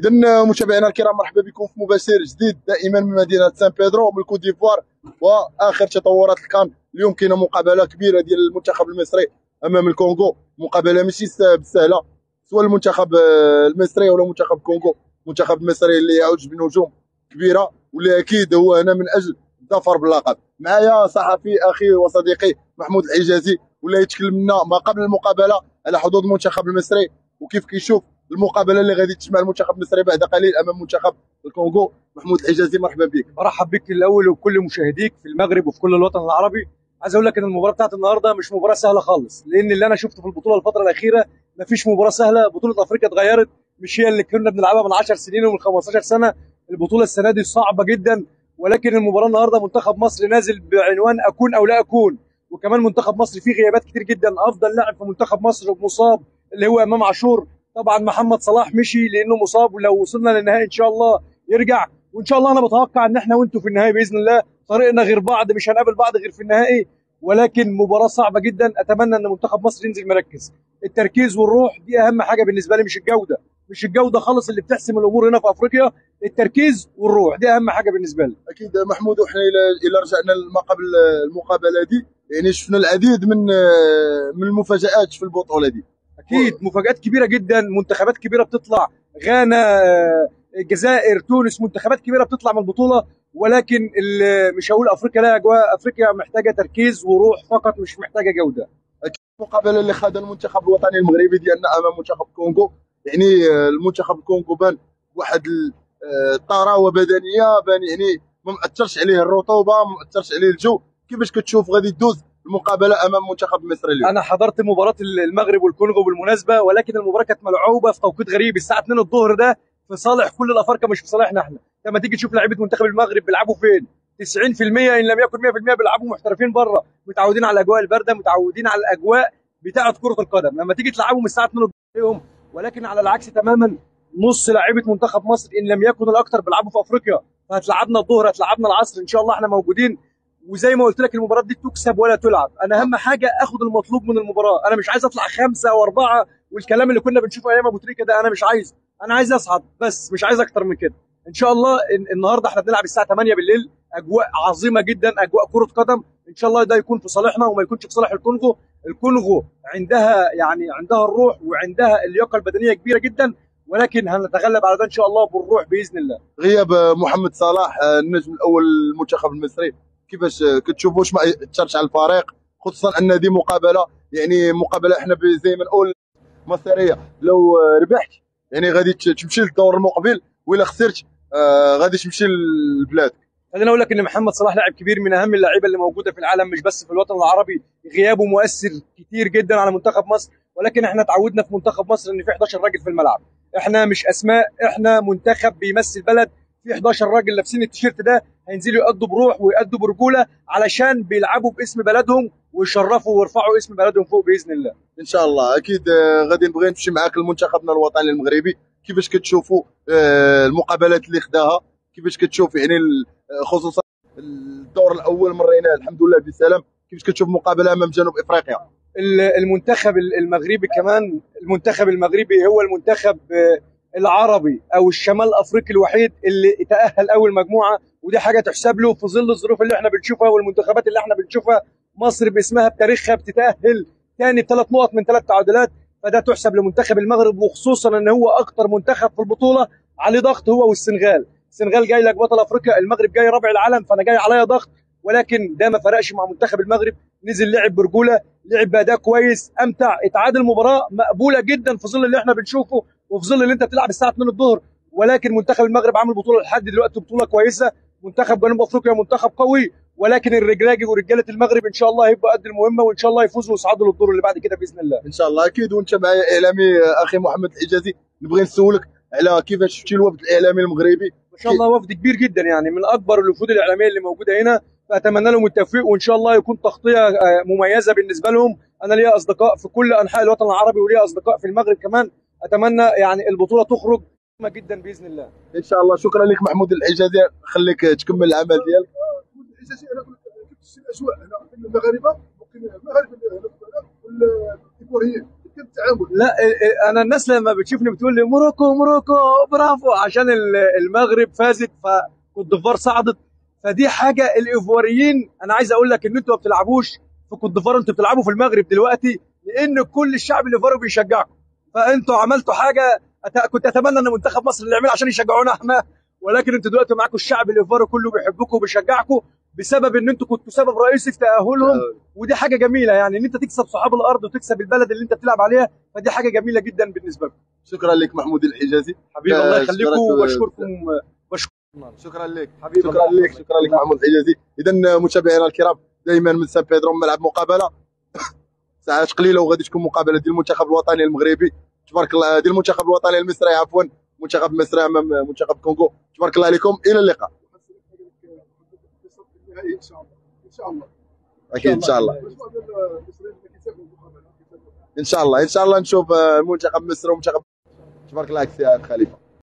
اذا متابعينا الكرام مرحبا بكم في مباشر جديد دائما من مدينة سان بيدرو من كوت ديفوار وآخر تطورات الكان اليوم كاينة مقابلة كبيرة ديال المنتخب المصري أمام الكونغو مقابلة ماشي سهله سواء المنتخب المصري ولا منتخب الكونغو المنتخب المصري اللي يعوج بنجوم كبيرة واللي أكيد هو هنا من أجل الظفر باللقب معايا صحفي أخي وصديقي محمود الحجازي ولا يتكلم لنا ما قبل المقابلة على حظوظ المنتخب المصري. وكيف كيشوف المقابلة اللي غادي تجمع المنتخب المصري بعد قليل أمام منتخب الكونغو. محمود الحجازي مرحبا بك. مرحب بك الأول وكل مشاهديك في المغرب وفي كل الوطن العربي. عايز أقول لك إن المباراة بتاعت النهارده مش مباراة سهلة خالص لأن اللي أنا شفته في البطولة الفترة الأخيرة ما فيش مباراة سهلة. بطولة أفريقيا اتغيرت مش هي اللي كنا بنلعبها من 10 سنين ومن 15 سنة. البطولة السنة دي صعبة جدا ولكن المباراة النهارده منتخب مصر نازل بعنوان أكون أو لا أكون. وكمان منتخب مصر فيه غيابات كتير جدا. أفضل لاعب في منتخب مصر مصاب اللي هو إمام عاشور. طبعا محمد صلاح مشي لأنه مصاب ولو وصلنا للنهائي إن شاء الله يرجع. وإن شاء الله أنا بتوقع إن إحنا وأنتم في النهائي بإذن الله طريقنا غير بعض مش هنقابل بعض غير في النهائي. ولكن مباراة صعبة جدا أتمنى إن منتخب مصر ينزل مركز. التركيز والروح دي أهم حاجة بالنسبة لي مش الجودة. مش الجودة خالص اللي بتحسم الأمور هنا في أفريقيا. التركيز والروح دي أهم حاجة بالنسبة لي. أكيد محمود وحنا إلى رجعنا لما قبل المقابلة دي. يعني شفنا العديد من من المفاجآت في البطولة دي. أكيد. مفاجآت كبيرة جدا منتخبات كبيرة بتطلع. غانا الجزائر تونس منتخبات كبيرة بتطلع من البطولة. ولكن مش هقول أفريقيا لا أجواء أفريقيا محتاجة تركيز وروح فقط مش محتاجة جودة. المقابله اللي خاضها المنتخب الوطني المغربي ديالنا أمام منتخب كونغو. يعني المنتخب الكونغو بان واحد الطراوه بدنية بان يعني ما مأثرش عليه الرطوبة ما مأثرش عليه الجو. كيفاش كتشوف غادي تدوز المقابلة أمام منتخب مصر اليوم. أنا حضرت مباراة المغرب والكونغو بالمناسبة ولكن المباراة كانت ملعوبة في توقيت غريب. الساعة 2 الظهر ده في صالح كل الأفارقة مش في صالحنا إحنا. لما تيجي تشوف لعيبه منتخب المغرب بيلعبوا فين؟ 90% إن لم يكن 100% بيلعبوا محترفين بره متعودين على الأجواء الباردة متعودين على الأجواء بتاعة كرة القدم. لما تيجي تلعبهم الساعة 2 الظهر ولكن على العكس تماما نص لعيبه منتخب مصر إن لم يكن الأكثر بيلعبوا في أفريقيا. فهتلعبنا الظهر هتلعبنا العصر. إن شاء الله إحنا موجودين وزي ما قلت لك المباراة دي تكسب ولا تلعب. أنا أهم حاجة آخد المطلوب من المباراة. أنا مش عايز أطلع خمسة واربعه والكلام اللي كنا بنشوفه أيام أبو تريكة ده أنا مش عايز. أنا عايز أصعد بس مش عايز أكتر من كده. إن شاء الله النهارده إحنا بنلعب الساعة 8 بالليل. أجواء عظيمة جدا أجواء كرة قدم. إن شاء الله ده يكون في صالحنا وما يكونش في صالح الكونغو. الكونغو عندها يعني عندها الروح وعندها اللياقة البدنية كبيرة جدا. ولكن هنتغلب على ده إن شاء الله بالروح بإذن الله. غياب محمد صلاح النجم الأول المنتخب المصري. كيفاش كتشوفوا واش ما اثرش على الفريق خصوصا أن دي مقابلة يعني مقابلة إحنا زي ما نقول مصيرية. لو ربحت يعني غادي تمشي للدور المقبل ولا خسرت آه غادي تمشي لبلادك. خليني أقول لك إن محمد صلاح لاعب كبير من أهم اللعيبه اللي موجودة في العالم مش بس في الوطن العربي. غيابه مؤثر كتير جدا على منتخب مصر ولكن إحنا اتعودنا في منتخب مصر إن في 11 راجل في الملعب. إحنا مش أسماء إحنا منتخب بيمثل بلد في 11 راجل لابسين التيشيرت ده هينزلوا يأدوا بروح ويأدوا برجولة علشان بيلعبوا باسم بلدهم ويشرفوا ويرفعوا اسم بلدهم فوق بإذن الله. إن شاء الله. أكيد غادي نبغي نمشي معاك لمنتخبنا الوطني المغربي. كيفاش كتشوفوا المقابلات اللي خداها؟ كيفاش كتشوف يعني خصوصا الدور الأول مريناه الحمد لله بسلام. كيفاش كتشوف مقابلة أمام جنوب إفريقيا؟ المنتخب المغربي كمان المنتخب المغربي هو المنتخب العربي أو الشمال الافريقي الوحيد اللي تأهل أول مجموعة ودي حاجة تحسب له في ظل الظروف اللي إحنا بنشوفها والمنتخبات اللي إحنا بنشوفها. مصر باسمها بتاريخها بتتأهل ثاني بثلاث نقط من ثلاث تعادلات فده تحسب لمنتخب المغرب وخصوصا إن هو أكتر منتخب في البطولة عليه ضغط هو والسنغال. السنغال جاي لك بطل أفريقيا المغرب جاي رابع العالم فأنا جاي عليا ضغط ولكن ده ما فرقش مع منتخب المغرب. نزل لعب برجولة لعب بأداء كويس أمتع اتعادل مباراة مقبولة جدا في ظل اللي إحنا بنشوفه. وفي ظل اللي انت بتلعب الساعة 2 الظهر ولكن منتخب المغرب عامل بطولة لحد دلوقتي بطولة كويسة. منتخب جنوب أفريقيا منتخب قوي ولكن الرجلاجي ورجالة المغرب إن شاء الله هيبقى قد المهمة وإن شاء الله يفوزوا ويصعدوا للدور اللي بعد كده بإذن الله. إن شاء الله. أكيد. وأنت معايا إعلامي أخي محمد الحجازي نبغي نسولك على كيفاش شفتي الوفد الإعلامي المغربي. ما شاء الله وفد كبير جدا يعني من أكبر الوفود الإعلامية اللي موجودة هنا. فأتمنى لهم التوفيق وإن شاء الله يكون تغطية مميزة بالنسبة لهم. أنا ليا أصدقاء في كل أنحاء الوطن العربي وليا أصدقاء في المغرب كمان. أتمنى يعني البطولة تخرج جدا بإذن الله. إن شاء الله. شكرا لك محمود الحجازي خليك تكمل العمل ديالك. محمود الحجازي أنا كنت الاجواء هنا المغاربه ممكن المغاربه والايفوريين كيف التعامل. لا إيه، إيه، أنا الناس لما بتشوفني بتقول لي Morocco Morocco برافو. عشان ال- المغرب فازت فكوت ديفوار صعدت. فدي حاجة الايفواريين أنا عايز أقول لك إن أنتوا ما بتلعبوش في كوت ديفوار أنتوا بتلعبوا في المغرب دلوقتي لأن كل الشعب الايفواري بيشجعكم. فأنتوا عملتوا حاجة أت... كنت أتمنى إن منتخب مصر اللي يعمل عشان يشجعونا إحنا ولكن أنتوا دلوقتي معاكم الشعب الايفواري كله بيحبكم وبيشجعكم بسبب إن أنتوا كنتوا سبب رئيسي في تأهلهم. ودي حاجة جميلة يعني إن أنت تكسب صحاب الأرض وتكسب البلد اللي أنت بتلعب عليها فدي حاجة جميلة جدا بالنسبة لكم. شكرا لك محمود الحجازي. حبيبي الله يخليكم شكرا- وبشكركم بشكر شكرا لك. حبيبي شكرا لك. شكرا لك محمود الحجازي. اذا متابعينا الكرام دائما من سان بيدرو ملعب مقابلة. ساعات قليلة وغادي تكون مقابلة ديال المنتخب الوطني المغربي. تبارك الله ديال المنتخب الوطني المصري عفوا. منتخب مصر أمام منتخب كونغو. تبارك الله عليكم. إلى اللقاء. ان شاء الله ان شاء الله أكيد إن شاء الله. إن شاء الله. إن شاء الله نشوف آه، منتخب مصر ومنتخب تبارك الله سي خليفة.